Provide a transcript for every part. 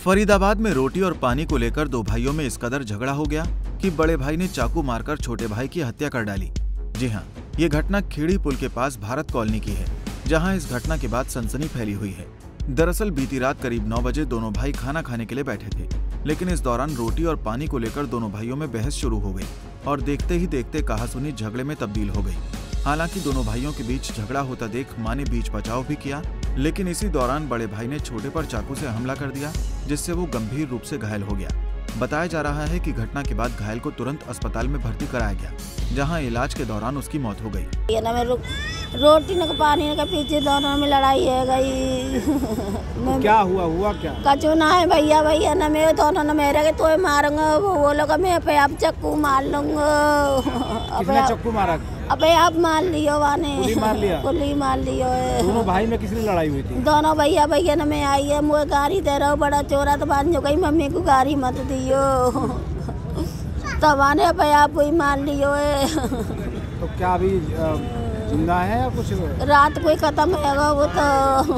फरीदाबाद में रोटी और पानी को लेकर दो भाइयों में इस कदर झगड़ा हो गया कि बड़े भाई ने चाकू मारकर छोटे भाई की हत्या कर डाली। जी हाँ ये घटना खेड़ी पुल के पास भारत कॉलोनी की है, जहाँ इस घटना के बाद सनसनी फैली हुई है। दरअसल बीती रात करीब नौ बजे दोनों भाई खाना खाने के लिए बैठे थे, लेकिन इस दौरान रोटी और पानी को लेकर दोनों भाइयों में बहस शुरू हो गई और देखते ही देखते कहासुनी झगड़े में तब्दील हो गई। हालाँकि दोनों भाइयों के बीच झगड़ा होता देख माँ ने बीच बचाव भी किया लेकिन इसी दौरान बड़े भाई ने छोटे पर चाकू से हमला कर दिया जिससे वो गंभीर रूप से घायल हो गया। बताया जा रहा है कि घटना के बाद घायल को तुरंत अस्पताल में भर्ती कराया गया जहाँ इलाज के दौरान उसकी मौत हो गई। ये ना मैं रो, रोटी न पानी न पीछे दोनों में लड़ाई है गई मैं क्या हुआ हुआ क्या? कचू ना है भैया भैया न मैं दोनों न मेरे के तो मारूँगा वो लोग मैं पे आप चक्कू मार लूँगा। चक्कू मारा? अबे आप मार लियो वाने। गोली मार लिया? गोली मार लियो है। दोनों भाई में किसने लड़ाई हुई थी? दोनों भैया भैया ने मैं आई है मुझे गाड़ी दे रहा हूँ बड़ा चोरा तो बाँध जो गई मम्मी को गाड़ी मत दियो। तब आने पे आप ही मार लियो है तो क्या अभी ज़िंदा है या कुछ? रात को ही खत्म होगा वो तो।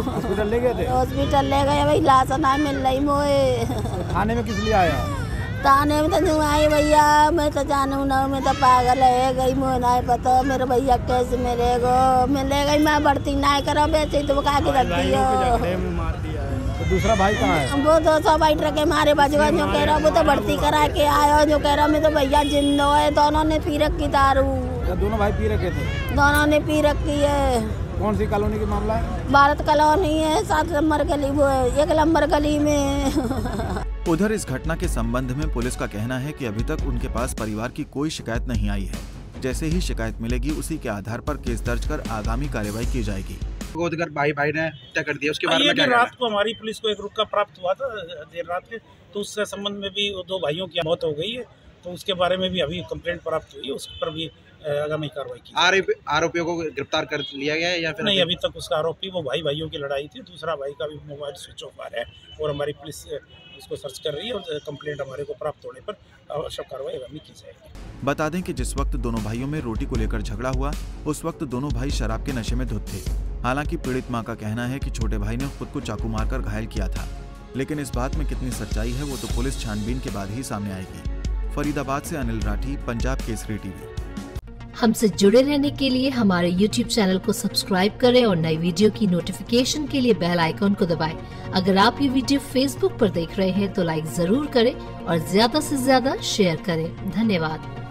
हॉस्पिटल ले गए थे? हॉस्पिटल ले गए भाई लाश ना मिल रही मोए। थाने में किस लिए आया? ताने में तो यूँ आई भैया। मैं तो जानू ना मैं तो पागल है गई मोह ना पता। मेरे भैया कैसे मिलेगो मिलेगा गई मैं बढ़ती ना करो बेचे तो कहा के रखती हो। तो दूसरा भाई कहाँ है? वो दो सौ बाइट रखे मारे बाजू जो कह रहा वो तो भर्ती करा के आयो जो कह रहा मैं तो भैया जिंदो है दोनों ने पी रखी दारू। दोनों भाई पी रखे थे? दोनों ने पी रखी है। कौन सी कॉलोनी की मामला है? भारत कॉलोनी है सात नंबर गली वो है एक नंबर गली में। उधर इस घटना के संबंध में पुलिस का कहना है कि अभी तक उनके पास परिवार की कोई शिकायत नहीं आई है। जैसे ही शिकायत मिलेगी उसी के आधार पर केस दर्ज कर आगामी कार्यवाही की जाएगी। गोदगर भाई भाई ने हत्या कर दिया उसके बारे में क्या रात को हमारी पुलिस को एक रुका प्राप्त हुआ था देर रात के तो उससे संबंध में भी दो भाइयों की मौत हो गई है। तो उसके बारे में भी अभी कंप्लेंट प्राप्त हुई है उस पर भी आगामी कार्रवाई की। आरोपी आरोपियों को गिरफ़्तार कर लिया गया है या फिर नहीं अभी तक उसका आरोपी वो भाई भाइयों की लड़ाई थी दूसरा भाई का भी मोबाइल स्विच ऑफ़ आ रहा है और हमारी पुलिस उसको सर्च कर रही है और कंप्लेंट हमारे को प्राप्त होने पर आवश्यक कार्रवाई आगामी की जाएगी। बता दें कि जिस वक्त दोनों भाइयों में रोटी को लेकर झगड़ा हुआ उस वक्त दोनों भाई शराब के नशे में धुत थे। हालाँकि पीड़ित माँ का कहना है कि छोटे भाई ने खुद को चाकू मारकर घायल किया था। लेकिन इस बात में कितनी सच्चाई है वो तो पुलिस छानबीन के बाद ही सामने आएगी। फरीदाबाद से अनिल राठी, पंजाब केसरी टीवी। हमसे जुड़े रहने के लिए हमारे यूट्यूब चैनल को सब्सक्राइब करें और नई वीडियो की नोटिफिकेशन के लिए बेल आइकॉन को दबाएँ। अगर आप ये वीडियो फेसबुक पर देख रहे हैं तो लाइक ज़रूर करें और ज़्यादा से ज़्यादा शेयर करें। धन्यवाद।